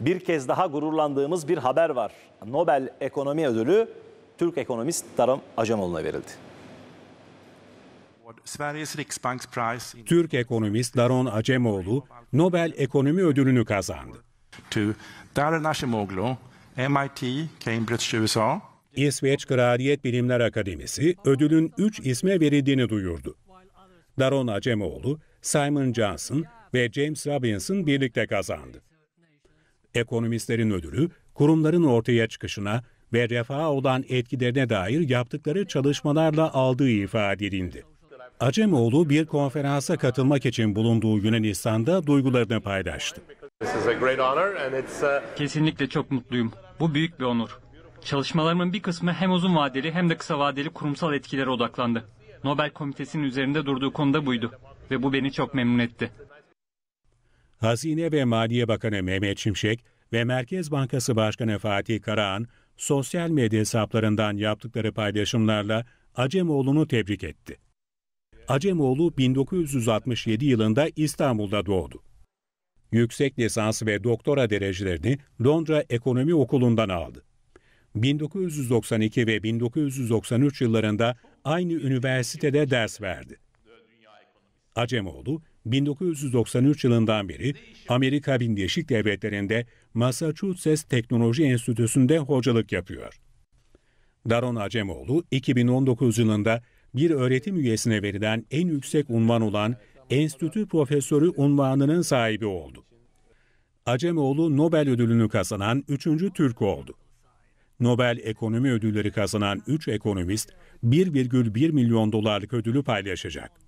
Bir kez daha gururlandığımız bir haber var. Nobel Ekonomi Ödülü Türk ekonomist Tarım Acemoğlu'na verildi. Türk ekonomist Daron Acemoğlu Nobel Ekonomi Ödülünü kazandı. Daron Acemoglu, MIT, Cambridge, USA. İsveç Kraliyet Bilimler Akademisi ödülün 3 isme verildiğini duyurdu. Daron Acemoğlu, Simon Johnson ve James Robinson birlikte kazandı. Ekonomistlerin ödülü, kurumların ortaya çıkışına ve refaha olan etkilerine dair yaptıkları çalışmalarla aldığı ifade edildi. Acemoğlu bir konferansa katılmak için bulunduğu Yunanistan'da duygularını paylaştı. Uh, Kesinlikle çok mutluyum. Bu büyük bir onur. Çalışmalarımın bir kısmı hem uzun vadeli hem de kısa vadeli kurumsal etkilere odaklandı. Nobel Komitesi'nin üzerinde durduğu konuda buydu ve bu beni çok memnun etti. Hazine ve Maliye Bakanı Mehmet Şimşek ve Merkez Bankası Başkanı Fatih Karahan sosyal medya hesaplarından yaptıkları paylaşımlarla Acemoğlu'nu tebrik etti. Acemoğlu 1967 yılında İstanbul'da doğdu. Yüksek lisans ve doktora derecelerini Londra Ekonomi Okulu'ndan aldı. 1992 ve 1993 yıllarında aynı üniversitede ders verdi. Acemoğlu 1993 yılından beri Amerika Birleşik Devletleri'nde Massachusetts Teknoloji Enstitüsü'nde hocalık yapıyor. Daron Acemoğlu 2019 yılında bir öğretim üyesine verilen en yüksek unvan olan Enstitü Profesörü unvanının sahibi oldu. Acemoğlu Nobel ödülünü kazanan 3. Türk oldu. Nobel Ekonomi Ödülleri kazanan 3 ekonomist 1,1 milyon dolarlık ödülü paylaşacak.